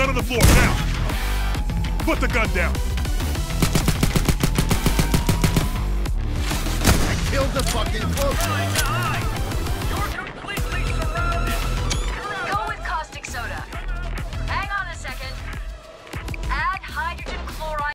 Gun on the floor, now! Put the gun down! I killed the fucking closer!